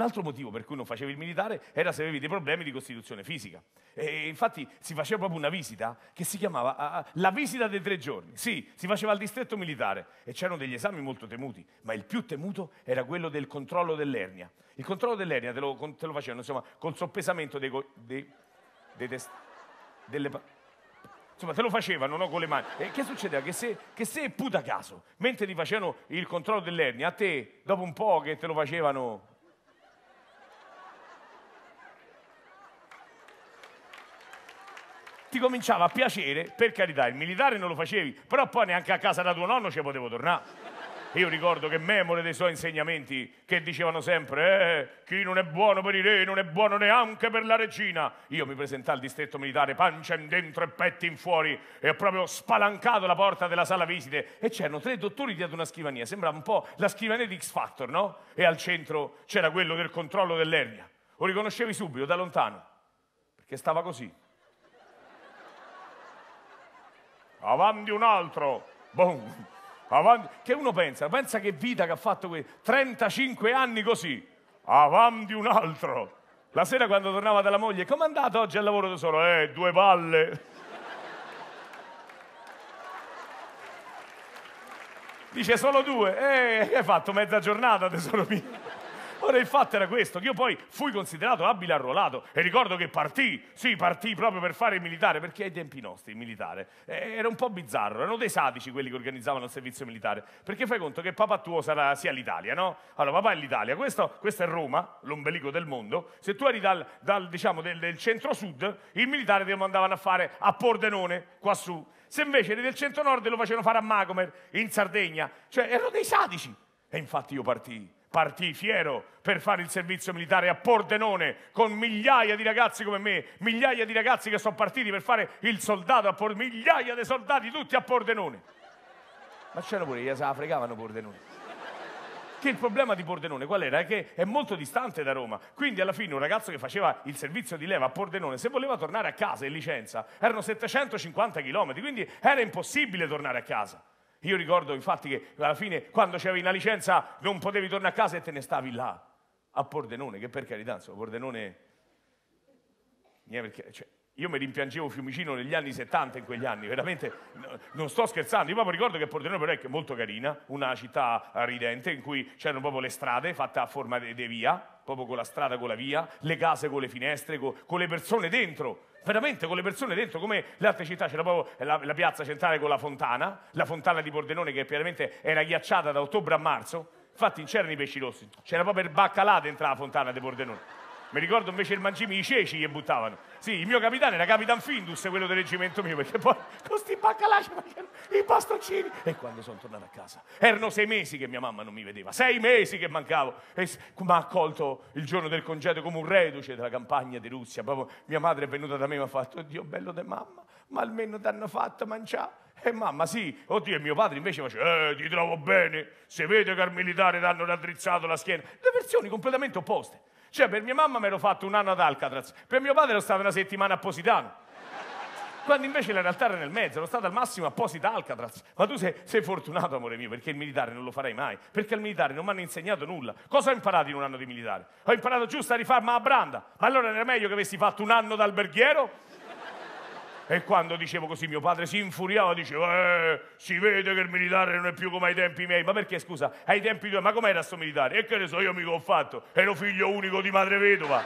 altro motivo per cui non facevi il militare era se avevi dei problemi di costituzione fisica. E infatti si faceva proprio una visita che si chiamava uh, la visita dei tre giorni. Sì, si faceva al distretto militare e c'erano degli esami molto temuti, ma il più temuto era quello del controllo dell'ernia. Il controllo dell'ernia te lo, te lo facevano insomma, col soppesamento dei, dei, dei test, delle Insomma, te lo facevano no, con le mani. E che succedeva? Che se, che se puta caso, mentre ti facevano il controllo dell'ernia, a te, dopo un po' che te lo facevano ti cominciava a piacere, per carità, il militare non lo facevi, però poi neanche a casa da tuo nonno ci potevo tornare. Io ricordo che memore dei suoi insegnamenti che dicevano sempre eh, chi non è buono per i re non è buono neanche per la regina. Io mi presentai al distretto militare, pancia in dentro e petti in fuori e ho proprio spalancato la porta della sala visite e c'erano tre dottori dietro una scrivania, sembrava un po' la scrivania di X Factor, no? E al centro c'era quello del controllo dell'ernia. Lo riconoscevi subito, da lontano, perché stava così. Avanti un altro. Boom. Avanti. Che uno pensa, pensa che vita che ha fatto qui, 35 anni così, avanti un altro. La sera quando tornava dalla moglie, come è andato oggi al lavoro da solo? Eh, due palle. Dice solo due, eh, hai fatto mezza giornata tesoro mio. Ora il fatto era questo, che io poi fui considerato abile arruolato e ricordo che partì, sì, partì proprio per fare il militare, perché ai tempi nostri il militare eh, era un po' bizzarro, erano dei sadici quelli che organizzavano il servizio militare, perché fai conto che papà tuo sarà, sia l'Italia, no? Allora papà è l'Italia, questo, questo è Roma, l'ombelico del mondo, se tu eri dal, dal diciamo, del, del centro-sud, il militare lo mandavano a fare a Pordenone, qua su, se invece eri del centro-nord lo facevano fare a Macomer, in Sardegna, cioè erano dei sadici. E infatti io partii partì fiero per fare il servizio militare a Pordenone con migliaia di ragazzi come me, migliaia di ragazzi che sono partiti per fare il soldato a Pordenone, migliaia di soldati tutti a Pordenone. Ma c'erano pure, gli se la fregavano Pordenone. Che il problema di Pordenone qual era? È che è molto distante da Roma. Quindi alla fine un ragazzo che faceva il servizio di leva a Pordenone, se voleva tornare a casa in licenza, erano 750 km, quindi era impossibile tornare a casa. Io ricordo infatti che alla fine quando c'avevi una licenza non potevi tornare a casa e te ne stavi là, a Pordenone, che per carità, insomma, Pordenone... Perché, cioè, io mi rimpiangevo Fiumicino negli anni 70 in quegli anni, veramente non sto scherzando. Io proprio ricordo che Pordenone però è molto carina, una città ridente in cui c'erano proprio le strade fatte a forma di via, proprio con la strada con la via, le case con le finestre, con, con le persone dentro veramente con le persone dentro, come le altre città, c'era proprio la, la, piazza centrale con la fontana, la fontana di Pordenone che praticamente era ghiacciata da ottobre a marzo, infatti c'erano i pesci rossi, c'era proprio il baccalà dentro la fontana di Pordenone. Mi ricordo invece il mangimi, i ceci gli buttavano. Sì, il mio capitano era Capitan Findus, quello del reggimento mio, perché poi con questi baccalà facevano i bastoncini. E quando sono tornato a casa, erano sei mesi che mia mamma non mi vedeva, sei mesi che mancavo. E mi ha accolto il giorno del congedo come un reduce della campagna di Russia. Proprio mia madre è venuta da me e mi ha fatto, oddio bello di mamma, ma almeno ti hanno fatto mangiare. E mamma, sì, oddio, e mio padre invece faceva, eh, ti trovo bene, se vede che al militare ti hanno raddrizzato la schiena. Le versioni completamente opposte. Cioè, per mia mamma mi ero fatto un anno ad Alcatraz, per mio padre ero stato una settimana a Positano. Quando invece la realtà era nel mezzo, ero stato al massimo a Posita Alcatraz. Ma tu sei, sei, fortunato, amore mio, perché il militare non lo farai mai. Perché al militare non mi hanno insegnato nulla. Cosa ho imparato in un anno di militare? Ho imparato giusto a rifarmi a branda. Ma allora era meglio che avessi fatto un anno d'alberghiero e quando dicevo così mio padre si infuriava, diceva, eh, si vede che il militare non è più come ai tempi miei. Ma perché scusa, ai tempi tuoi, ma com'era sto militare? E che ne so, io mica ho fatto, ero figlio unico di madre vedova.